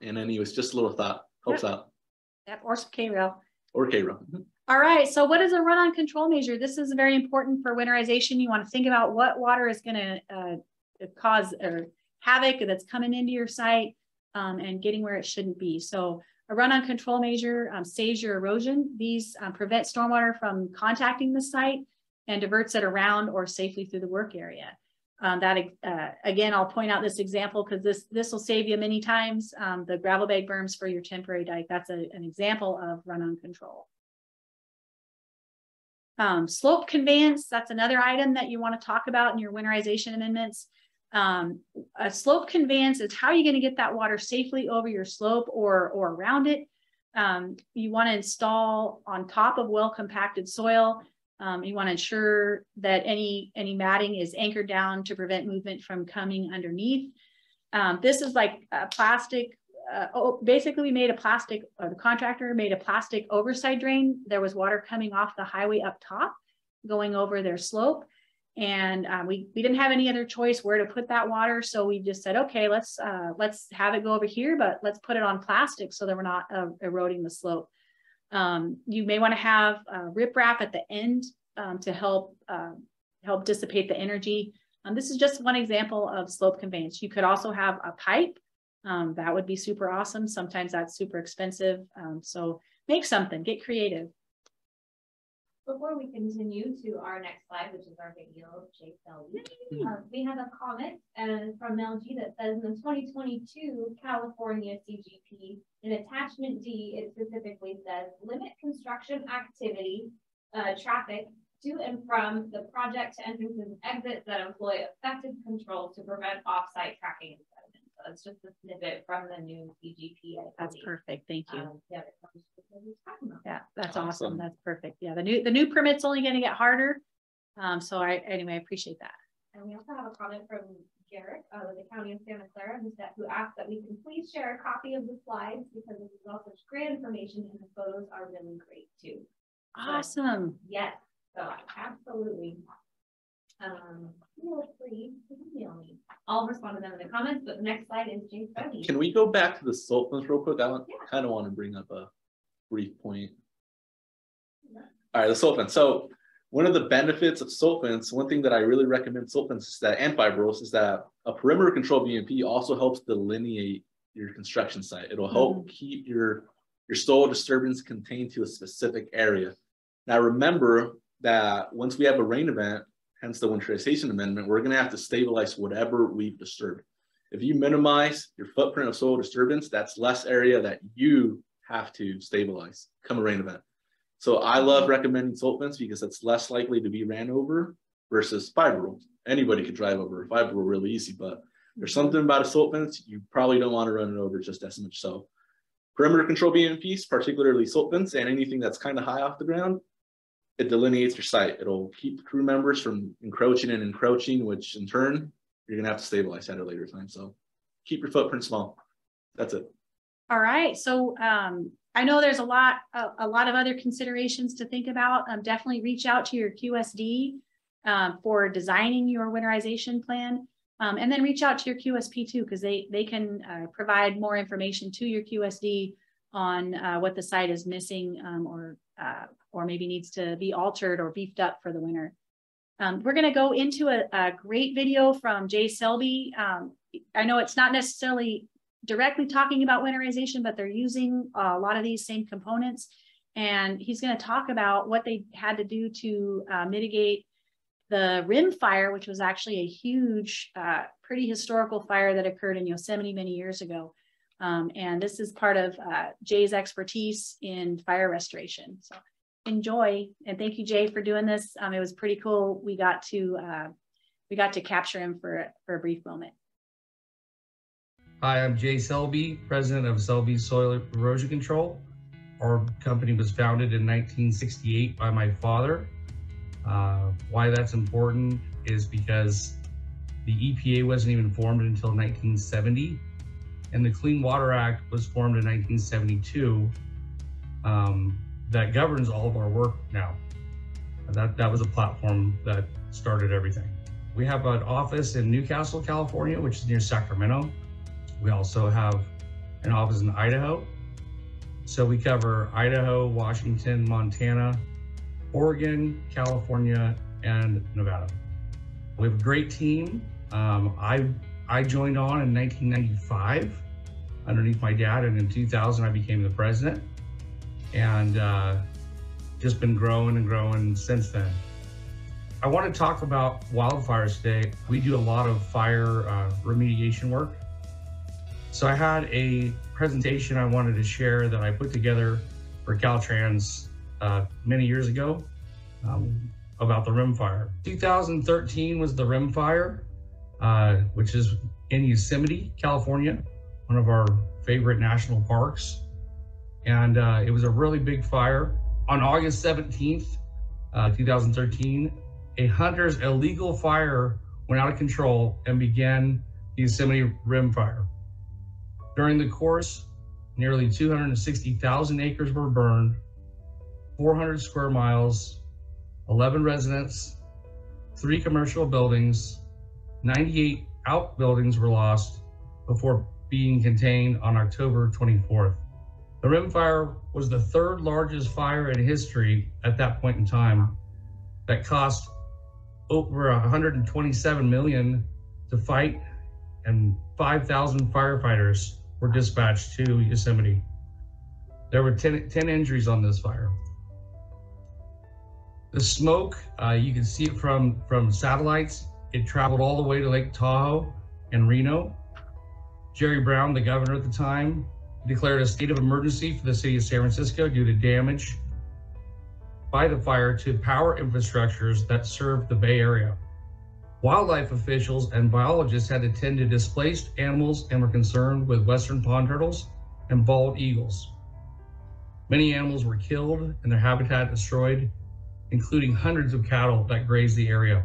And anyways, just a little thought, helps yep. out. Yep, or some K-rail. Or K-rail. Mm-hmm. All right, so what is a run-on control measure? This is very important for winterization. You want to think about what water is going to uh, cause or havoc that's coming into your site um, and getting where it shouldn't be. So a run-on control measure um, saves your erosion. These um, prevent stormwater from contacting the site and diverts it around or safely through the work area. Um, that uh, again, I'll point out this example because this this will save you many times. Um, the gravel bag berms for your temporary dike. That's a, an example of run-on control. Um, slope conveyance. That's another item that you want to talk about in your winterization amendments. Um, a slope conveyance is how you're going to get that water safely over your slope or or around it. Um, you want to install on top of well compacted soil um, you want to ensure that any, any matting is anchored down to prevent movement from coming underneath. Um, this is like a plastic, uh, oh, basically we made a plastic, or the contractor made a plastic overside drain. There was water coming off the highway up top, going over their slope. And uh, we, we didn't have any other choice where to put that water. So we just said, okay, let's, uh, let's have it go over here, but let's put it on plastic so that we're not uh, eroding the slope. Um, you may want to have a riprap at the end um, to help uh, help dissipate the energy. Um, this is just one example of slope conveyance. You could also have a pipe. Um, that would be super awesome. Sometimes that's super expensive. Um, so make something, get creative. Before we continue to our next slide, which is our video of Chase Selby, uh, we have a comment uh, from Mel G that says in the 2022 California CGP, in attachment D, it specifically says limit construction activity, uh, traffic to and from the project to entrances and exits that employ effective controls to prevent off-site tracking and sediment. So it's just a snippet from the new CGP. I That's believe. perfect. Thank you. Um, yeah, that comes with what we're talking about. Yeah, that's Awesome. awesome. That's perfect. Yeah, the new, the new permit's only gonna get harder. Um, so I, anyway, I appreciate that. And we also have a comment from Garrett, uh, with the county of Santa Clara, who said, who asked that we can please share a copy of the slides because this is all such great information and the photos are really great too. Awesome. Yes, so absolutely. Um, feel free to email me. I'll respond to them in the comments, but the next slide is Jay Study. Uh, can we go back to the silt fence real quick? I Yeah. kind of want to bring up a brief point. All right, the silt fence. So one of the benefits of silt fence, one thing that I really recommend silt fence is that and fiber rolls is that a perimeter control BMP also helps delineate your construction site. It'll help mm-hmm. keep your your soil disturbance contained to a specific area. Now remember that once we have a rain event, hence the winterization amendment, we're gonna have to stabilize whatever we've disturbed. If you minimize your footprint of soil disturbance, that's less area that you have to stabilize come a rain event. So I love recommending silt fence because it's less likely to be ran over versus fiber. Anybody could drive over a fiber really easy, but there's something about a silt fence, you probably don't want to run it over just as much so. Perimeter control BMPs, particularly silt fence and anything that's kind of high off the ground, it delineates your site. It'll keep crew members from encroaching and encroaching, which in turn, you're gonna have to stabilize at a later time. So keep your footprint small. That's it. All right, so um, I know there's a lot, a, a lot of other considerations to think about. Um, definitely reach out to your QSD um, for designing your winterization plan. Um, and then reach out to your QSP too, because they, they can uh, provide more information to your QSD on uh, what the site is missing um, or, uh, or maybe needs to be altered or beefed up for the winter. Um, we're going to go into a, a great video from Jay Selby. Um, I know it's not necessarily directly talking about winterization, but they're using a lot of these same components. And he's going to talk about what they had to do to uh, mitigate the rim fire, which was actually a huge, uh, pretty historical fire that occurred in Yosemite many years ago. Um, and this is part of uh, Jay's expertise in fire restoration. So enjoy and thank you, Jay, for doing this. Um, it was pretty cool. We got to uh, we got to capture him for for a brief moment. Hi, I'm Jay Selby, president of Selby Soil Erosion Control. Our company was founded in 1968 by my father. Uh, why that's important is because the EPA wasn't even formed until 1970, and the Clean Water Act was formed in 1972. Um, that governs all of our work now. That that was a platform that started everything. We have an office in Newcastle, California, which is near Sacramento. We also have an office in Idaho. So we cover Idaho, Washington, Montana, Oregon, California, and Nevada. We have a great team. Um, I I joined on in 1995 underneath my dad, and in 2000 I became the president, and uh, just been growing and growing since then. I want to talk about wildfires today. We do a lot of fire uh, remediation work. So I had a presentation I wanted to share that I put together for Caltrans uh, many years ago um, about the rim fire. 2013 was the rim fire, uh, which is in Yosemite, California, one of our favorite national parks. And uh, it was a really big fire. On August 17th, uh, 2013, a hunter's illegal fire went out of control and began the Yosemite rim fire. During the course, nearly 260,000 acres were burned, 400 square miles, 11 residents, three commercial buildings, 98 outbuildings were lost before being contained on October 24th. The rim fire was the third largest fire in history at that point in time that cost over 127 million to fight and 5,000 firefighters were dispatched to Yosemite. There were 10, 10 injuries on this fire. The smoke, uh, you can see it from, from satellites. It traveled all the way to Lake Tahoe and Reno. Jerry Brown, the governor at the time, declared a state of emergency for the city of San Francisco due to damage by the fire to power infrastructures that serve the Bay Area. Wildlife officials and biologists had to tend to displaced animals and were concerned with western pond turtles and bald eagles. Many animals were killed and their habitat destroyed, including hundreds of cattle that grazed the area.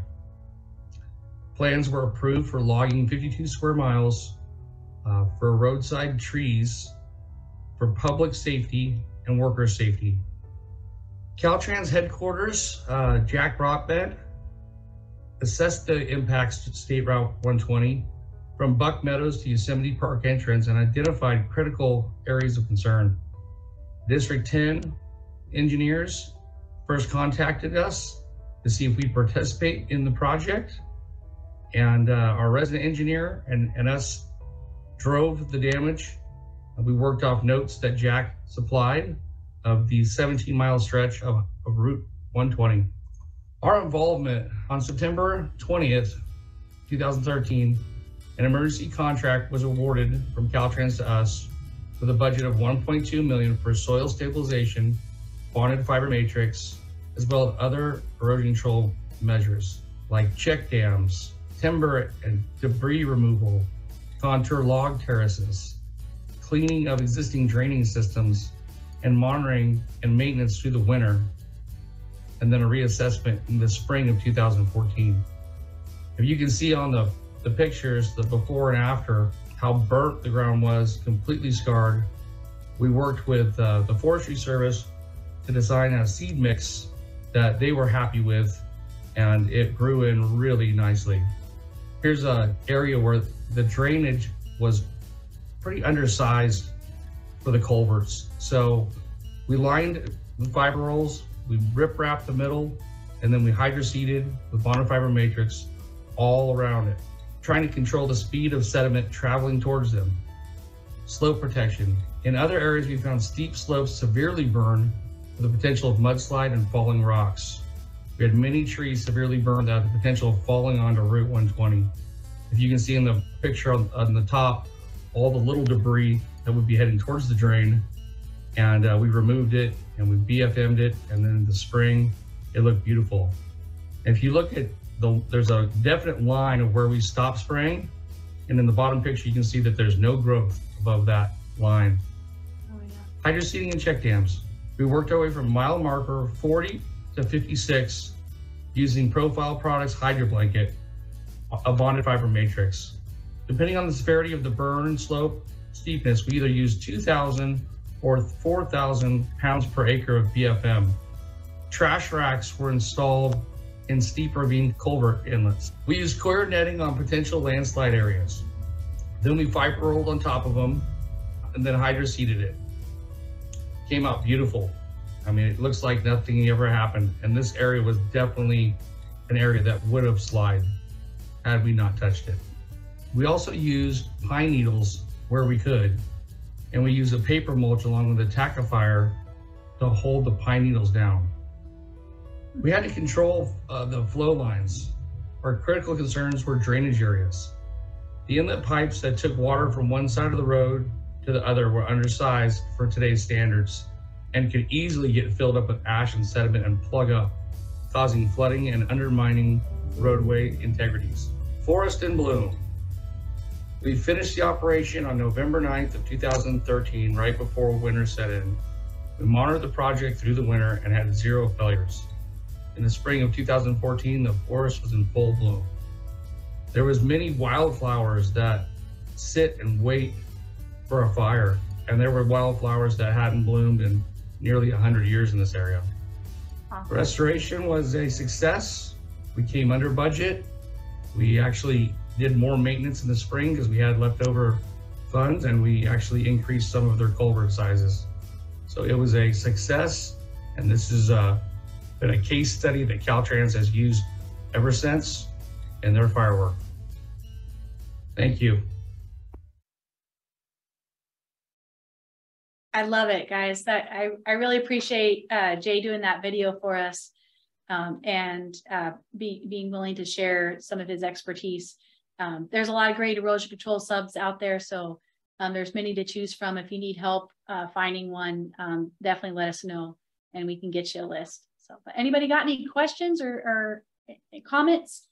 Plans were approved for logging 52 square miles uh, for roadside trees for public safety and worker safety. Caltrans headquarters, uh, Jack Broadbent, assessed the impacts to State Route 120 from Buck Meadows to Yosemite Park entrance and identified critical areas of concern. District 10 engineers first contacted us to see if we participate in the project. And uh, our resident engineer and, and us drove the damage. We worked off notes that Jack supplied of the 17 mile stretch of, of Route 120. Our involvement on September 20th, 2013, an emergency contract was awarded from Caltrans to us with a budget of 1.2 million for soil stabilization, bonded fiber matrix, as well as other erosion control measures like check dams, timber and debris removal, contour log terraces, cleaning of existing draining systems, and monitoring and maintenance through the winter, and then a reassessment in the spring of 2014. If you can see on the, the pictures, the before and after, how burnt the ground was, completely scarred. We worked with uh, the Forestry Service to design a seed mix that they were happy with, and it grew in really nicely. Here's an area where the drainage was pretty undersized for the culverts. So we lined the fiber rolls, we riprapped the middle, and then we hydroseeded with bonded fiber matrix all around it, trying to control the speed of sediment traveling towards them. Slope protection. In other areas, we found steep slopes severely burned with the potential of mudslide and falling rocks. We had many trees severely burned had the potential of falling onto Route 120. If you can see in the picture on, on the top, all the little debris that would be heading towards the drain. And uh, we removed it and we BFM'd it. And then in the spring, it looked beautiful. If you look at the, there's a definite line of where we stopped spraying. And in the bottom picture, you can see that there's no growth above that line. Oh, yeah. Hydro seeding and check dams. We worked our way from mile marker 40 to 56 using Profile Products Hydro Blanket, a bonded fiber matrix. Depending on the severity of the burn slope steepness, we either use 2,000 or 4,000 pounds per acre of BFM. Trash racks were installed in steep ravine culvert inlets. We used coir netting on potential landslide areas. Then we fiber rolled on top of them and then hydro seeded it came out beautiful. I mean, it looks like nothing ever happened. And this area was definitely an area that would have slid had we not touched it. We also used pine needles where we could, and we used a paper mulch along with a tackifier to hold the pine needles down. We had to control uh, the flow lines. Our critical concerns were drainage areas. The inlet pipes that took water from one side of the road to the other were undersized for today's standards and could easily get filled up with ash and sediment and plug up, causing flooding and undermining roadway integrities. Forest in bloom. We finished the operation on November 9th of 2013, right before winter set in. We monitored the project through the winter and had zero failures. In the spring of 2014, the forest was in full bloom. There was many wildflowers that sit and wait for a fire. And there were wildflowers that hadn't bloomed in nearly 100 years in this area. Restoration was a success. We came under budget. We actually did more maintenance in the spring because we had leftover funds and we actually increased some of their culvert sizes. So it was a success. And this has uh, been a case study that Caltrans has used ever since in their firework. Thank you. I love it, guys. That I, I really appreciate uh, Jay doing that video for us um, and uh, be, being willing to share some of his expertise. Um, there's a lot of great erosion control subs out there, so um, there's many to choose from. If you need help uh, finding one, um, definitely let us know and we can get you a list. So, but anybody got any questions or, or comments?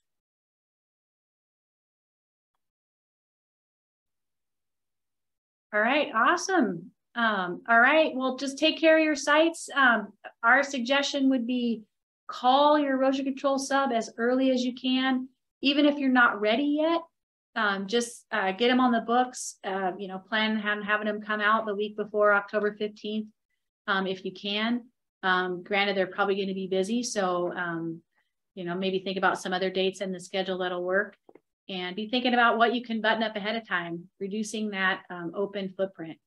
All right, awesome. Um, all right, well, just take care of your sites. Um, our suggestion would be call your erosion control sub as early as you can, even if you're not ready yet. Um, just uh, get them on the books. Uh, you know, plan on having them come out the week before October 15th, um, if you can. Um, granted, they're probably going to be busy, so um, you know, maybe think about some other dates in the schedule that'll work, and be thinking about what you can button up ahead of time, reducing that um, open footprint.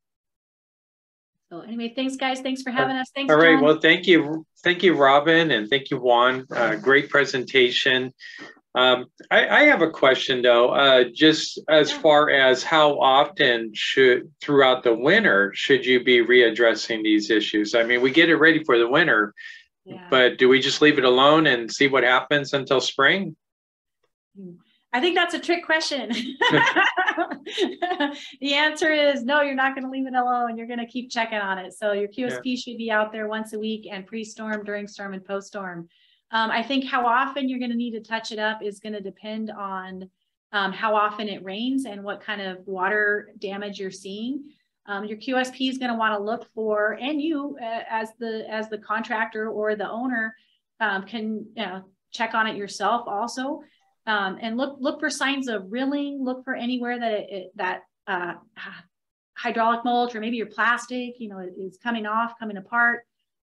So anyway, thanks guys. Thanks for having us. Thanks. All right. John. Well, thank you. Thank you, Robin. And thank you, Juan. Uh, great presentation. Um, I, I, have a question though, uh, just as far as how often should, throughout the winter, should you be readdressing these issues? I mean, we get it ready for the winter, yeah. but do we just leave it alone and see what happens until spring? I think that's a trick question. the answer is no, you're not going to leave it alone. You're going to keep checking on it. So your QSP yeah. should be out there once a week and pre-storm, during storm, and post-storm. Um, I think how often you're going to need to touch it up is going to depend on um, how often it rains and what kind of water damage you're seeing. Um, your QSP is going to want to look for, and you uh, as the as the contractor or the owner um, can you know, check on it yourself also um, and look look for signs of rilling. Look for anywhere that it, it, that uh, hydraulic mulch or maybe your plastic, you know, is coming off, coming apart,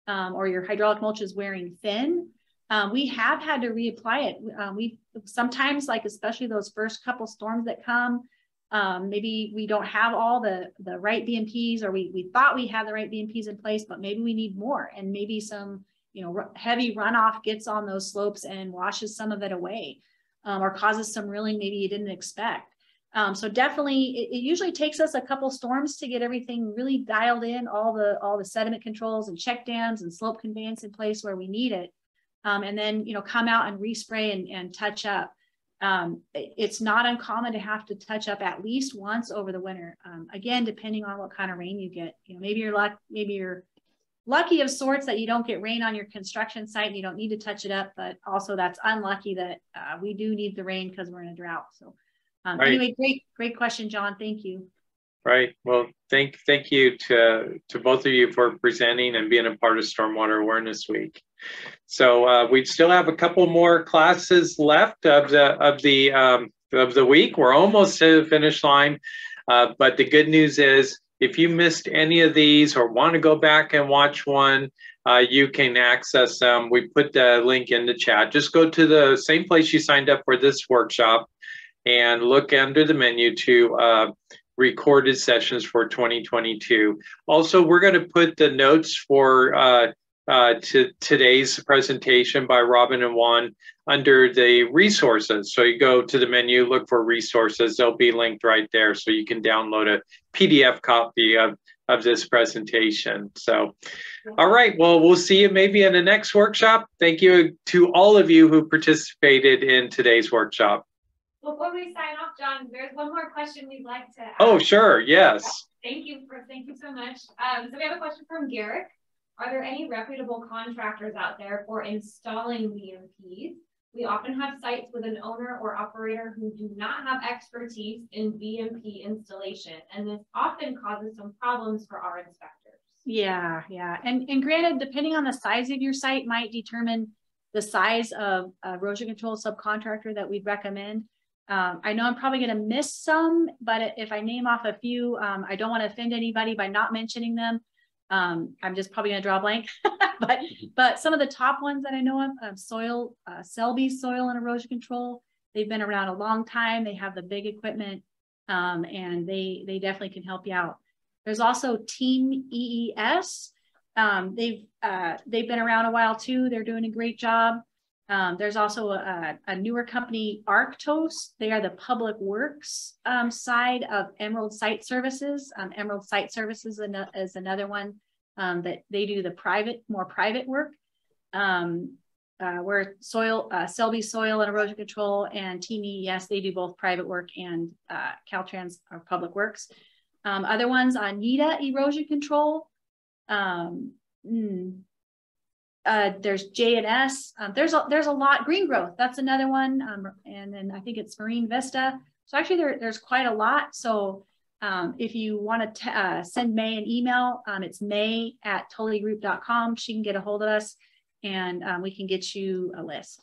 um, or your hydraulic mulch is wearing thin. Um, we have had to reapply it. Um, we sometimes, like especially those first couple storms that come, um, maybe we don't have all the the right BMPs, or we we thought we had the right BMPs in place, but maybe we need more, and maybe some you know heavy runoff gets on those slopes and washes some of it away um, or causes some rilling maybe you didn't expect. Um, so definitely, it, it, usually takes us a couple storms to get everything really dialed in, all the all the sediment controls and check dams and slope conveyance in place where we need it, um, and then you know come out and respray and, and touch up. Um, it's not uncommon to have to touch up at least once over the winter. Um, again, depending on what kind of rain you get. You know, maybe you're luck, maybe you're lucky of sorts that you don't get rain on your construction site and you don't need to touch it up, but also that's unlucky that uh, we do need the rain because we're in a drought. So um, right. anyway, great, great question, John. Thank you. Right. Well, thank thank you to to both of you for presenting and being a part of Stormwater Awareness Week. So uh, we still have a couple more classes left of the of the um, of the week. We're almost to the finish line, uh, but the good news is if you missed any of these or want to go back and watch one, uh, you can access them. We put the link in the chat. Just go to the same place you signed up for this workshop and look under the menu to uh, recorded sessions for 2022. Also, we're going to put the notes for uh, uh, to today's presentation by Robin and Juan under the resources. So you go to the menu, look for resources. They'll be linked right there. So you can download a PDF copy of, of this presentation. So, all right, well, we'll see you maybe in the next workshop. Thank you to all of you who participated in today's workshop. Before we sign off, John, there's one more question we'd like to ask. Oh, sure, yes. Thank you for thank you so much. Um, so we have a question from Garrick. Are there any reputable contractors out there for installing BMPs? We often have sites with an owner or operator who do not have expertise in BMP installation, and this often causes some problems for our inspectors. Yeah, yeah. And, and granted, depending on the size of your site might determine the size of a erosion control subcontractor that we'd recommend. Um, I know I'm probably going to miss some, but if I name off a few, um, I don't want to offend anybody by not mentioning them. Um, I'm just probably going to draw a blank, but but some of the top ones that I know of, um, soil, uh, Selby Soil and Erosion Control. They've been around a long time. They have the big equipment, um, and they they definitely can help you out. There's also Team EES. Um, they've uh, they've been around a while too. They're doing a great job. Um, there's also a, a newer company, Arctos. They are the public works um, side of Emerald Site Services. Um, Emerald Site Services is another one um, that they do the private, more private work. Um, uh, where soil, uh, Selby Soil and Erosion Control and Team EES, they do both private work and uh, Caltrans are public works. Um, other ones, Anita Erosion Control. Um, mm, uh, there's J and S. Um, there's a there's a lot. Green Growth, that's another one. Um, and then I think it's Marine Vista. So actually, there, there's quite a lot. So um, if you want to uh, send May an email, um, it's May at tullygroup.com. She can get a hold of us, and um, we can get you a list.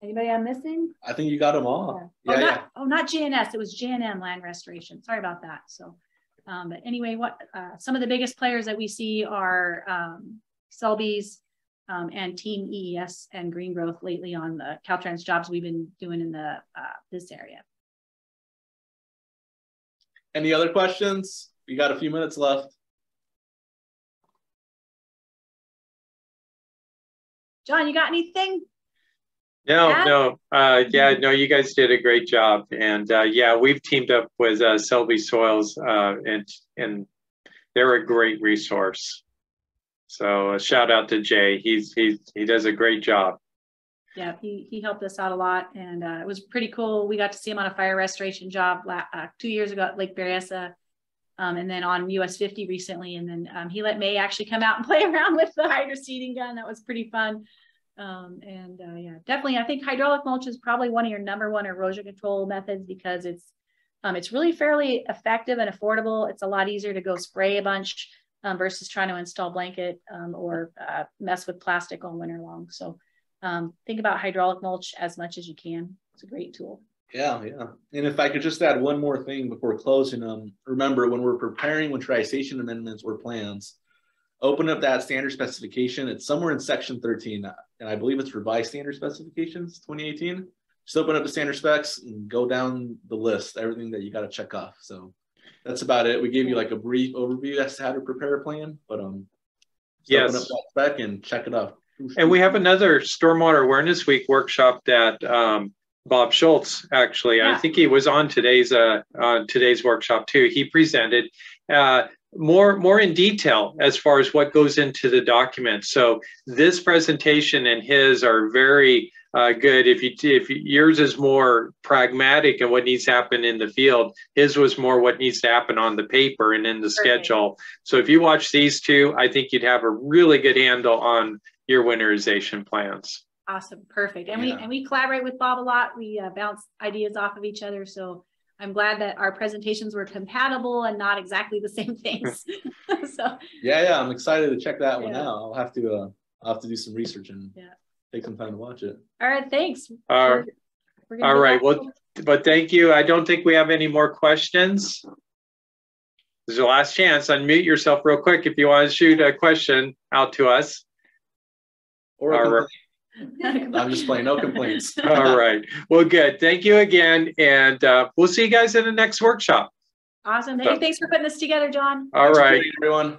Anybody I'm missing? I think you got them all. Yeah. Oh, Yeah, not, yeah. oh, not GNS. It was GNM Land Restoration. Sorry about that. So, um, but anyway, what uh, some of the biggest players that we see are um, Selby's um, and Team EES and Green Growth lately on the Caltrans jobs we've been doing in the uh, this area. Any other questions? We got a few minutes left. John, you got anything? No, Yeah? no, uh, yeah, no, you guys did a great job. And, uh, yeah, we've teamed up with, uh, Selby Soils, uh, and, and they're a great resource. So a shout out to Jay. He's, he's, he does a great job. Yeah, he, he helped us out a lot and uh, it was pretty cool. We got to see him on a fire restoration job uh, two years ago at Lake Berryessa. Um, and then on US 50 recently. And then um, he let May actually come out and play around with the hydro seeding gun. That was pretty fun. Um, and uh, yeah, definitely. I think hydraulic mulch is probably one of your number one erosion control methods because it's um, it's really fairly effective and affordable. It's a lot easier to go spray a bunch um, versus trying to install blanket um, or uh, mess with plastic all winter long. So um, think about hydraulic mulch as much as you can. It's a great tool. Yeah, yeah. And if I could just add one more thing before closing, um, remember when we're preparing winterization amendments or plans, open up that standard specification. It's somewhere in section 13, and I believe it's revised standard specifications 2018. Just open up the standard specs and go down the list, everything that you got to check off. So that's about it. We gave you like a brief overview as to how to prepare a plan, but um, open Yes. up that spec and check it off. And we have another Stormwater Awareness Week workshop that um, Bob Schultz actually, I think he was on today's uh, on today's workshop too. He presented uh, more more in detail as far as what goes into the document. So this presentation and his are very uh, good. If you if yours is more pragmatic and what needs to happen in the field, his was more what needs to happen on the paper and in the Perfect. schedule. So if you watch these two, I think you'd have a really good handle on your winterization plans. Awesome, perfect. And we and we collaborate with Bob a lot. We uh, bounce ideas off of each other. So I'm glad that our presentations were compatible and not exactly the same things. so Yeah, yeah. I'm excited to check that one out. I'll have to uh, I'll have to do some research and Yeah. take some time to watch it. all right, thanks. All We're- we're gonna all get right, back well- to- But thank you. I don't think we have any more questions. This is your last chance. Unmute yourself real quick if you want to shoot a question out to us. Or a All right. Complaint. I'm just playing. No complaints. All right. Well, good. Thank you again. And uh, we'll see you guys in the next workshop. awesome. Hey, thanks for putting this together, John. All Thanks right. joining, everyone.